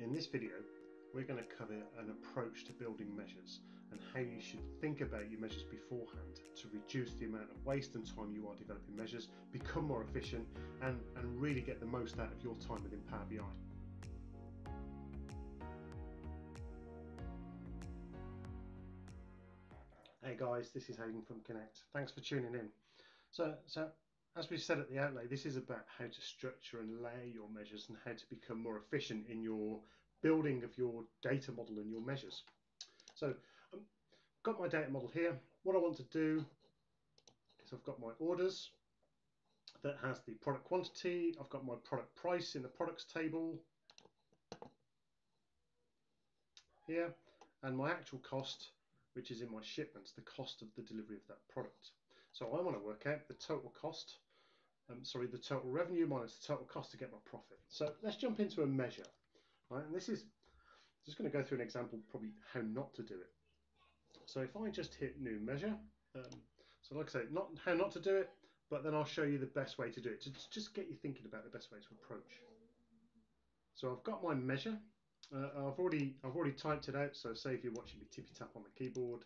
In this video, we're going to cover an approach to building measures and how you should think about your measures beforehand to reduce the amount of waste and time you are developing measures, become more efficient and, and really get the most out of your time within Power BI. Hey guys, this is Hayden from Kinnekt. Thanks for tuning in. So, so as we said at the outlay, this is about how to structure and layer your measures and how to become more efficient in your building of your data model and your measures. So I've um, got my data model here. What I want to do is I've got my orders that has the product quantity. I've got my product price in the products table here and my actual cost which is in my shipments, the cost of the delivery of that product. So I want to work out the total cost, um, sorry, the total revenue minus the total cost to get my profit. So let's jump into a measure. Right, and this is just going to go through an example, probably how not to do it. So if I just hit new measure, um, so like I say, not how not to do it, but then I'll show you the best way to do it, to just get you thinking about the best way to approach. So I've got my measure, uh, I've already I've already typed it out, so say if you're watching me tippy tap on the keyboard,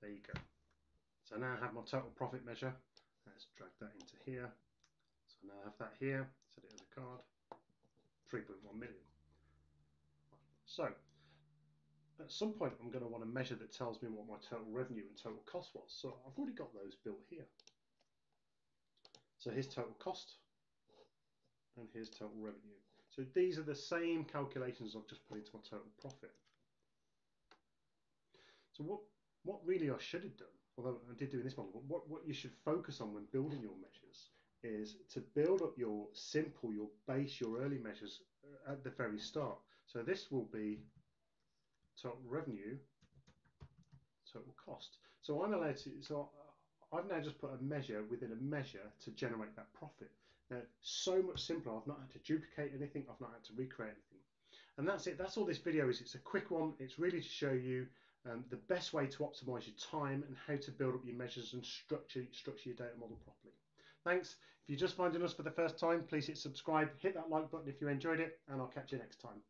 there you go. So now I have my total profit measure. Let's drag that into here. So now I have that here, set it as a card, 3.1 million. So at some point I'm going to want a measure that tells me what my total revenue and total cost was. So I've already got those built here. So here's total cost and here's total revenue. So these are the same calculations I've just put into my total profit. So what, what really I should have done, although I did do in this model, but what, what you should focus on when building your measures is to build up your simple, your base, your early measures uh, at the very start. So this will be total revenue, total cost. So I'm allowed to, so uh, I've now just put a measure within a measure to generate that profit. Now, so much simpler. I've not had to duplicate anything. I've not had to recreate anything. And that's it. That's all this video is. It's a quick one. It's really to show you um, the best way to optimize your time and how to build up your measures and structure, structure your data model properly. Thanks. If you're just finding us for the first time, please hit subscribe, hit that like button if you enjoyed it, and I'll catch you next time.